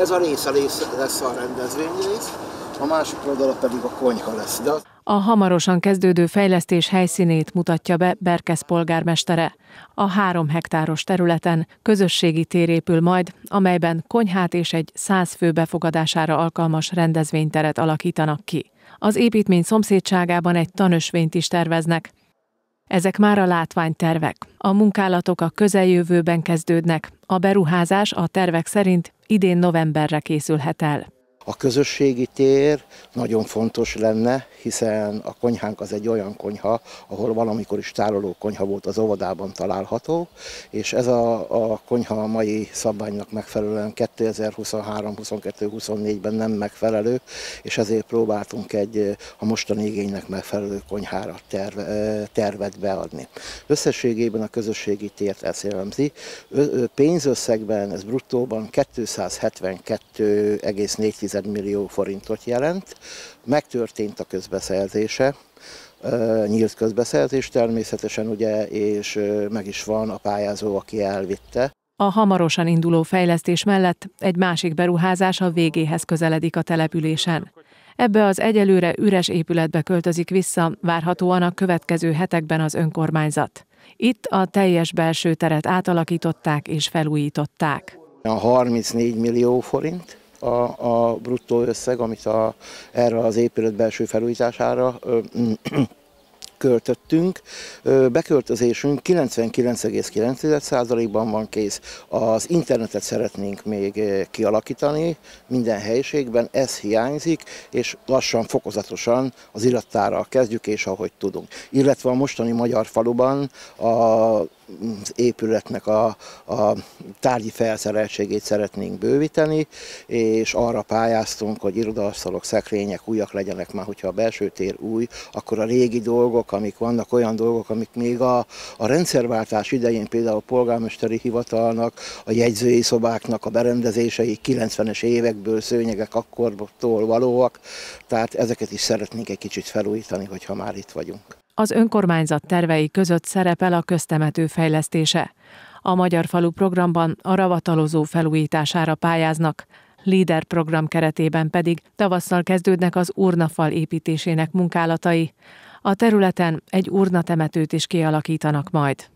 Ez a része lesz a rendezvényrész, a másik oldala pedig a konyha lesz. De a hamarosan kezdődő fejlesztés helyszínét mutatja be Berkesz polgármestere. A három hektáros területen közösségi tér épül majd, amelyben konyhát és egy száz fő befogadására alkalmas rendezvényteret alakítanak ki. Az építmény szomszédságában egy tanösvényt is terveznek. Ezek már a látványtervek. A munkálatok a közeljövőben kezdődnek. A beruházás a tervek szerint idén novemberre készülhet el. A közösségi tér nagyon fontos lenne, hiszen a konyhánk az egy olyan konyha, ahol valamikor is tároló konyha volt az óvodában található, és ez a, a konyha a mai szabványnak megfelelően 2023-22-24-ben nem megfelelő, és ezért próbáltunk egy a mostani igénynek megfelelő konyhára terve, tervet beadni. Összességében a közösségi tért ez jellemzi. Pénzösszegben, ez bruttóban 272,4 millió forintot jelent. Megtörtént a közbeszerzése, nyílt közbeszerzés természetesen, ugye, és meg is van a pályázó, aki elvitte. A hamarosan induló fejlesztés mellett egy másik beruházás a végéhez közeledik a településen. Ebbe az egyelőre üres épületbe költözik vissza, várhatóan a következő hetekben az önkormányzat. Itt a teljes belső teret átalakították és felújították. A 34 millió forint, a, a bruttó összeg, amit a, erre az épület belső felújítására költöttünk. Beköltözésünk 99,9%-ban van kész. Az internetet szeretnénk még kialakítani minden helyiségben, ez hiányzik, és lassan, fokozatosan az illattára kezdjük, és ahogy tudunk. Illetve a mostani Magyar faluban a épületnek a, a tárgyi felszereltségét szeretnénk bővíteni, és arra pályáztunk, hogy irodaszalok, szekrények újak legyenek már, hogyha a belső tér új, akkor a régi dolgok, amik vannak, olyan dolgok, amik még a, a rendszerváltás idején például a polgármesteri hivatalnak, a jegyzői szobáknak a berendezései 90-es évekből szőnyegek akkortól valóak, tehát ezeket is szeretnénk egy kicsit felújítani, hogyha már itt vagyunk. Az önkormányzat tervei között szerepel a köztemető fejlesztése. A Magyar Falu programban a ravatalozó felújítására pályáznak, LEADER program keretében pedig tavasszal kezdődnek az urnafal építésének munkálatai. A területen egy urnatemetőt is kialakítanak majd.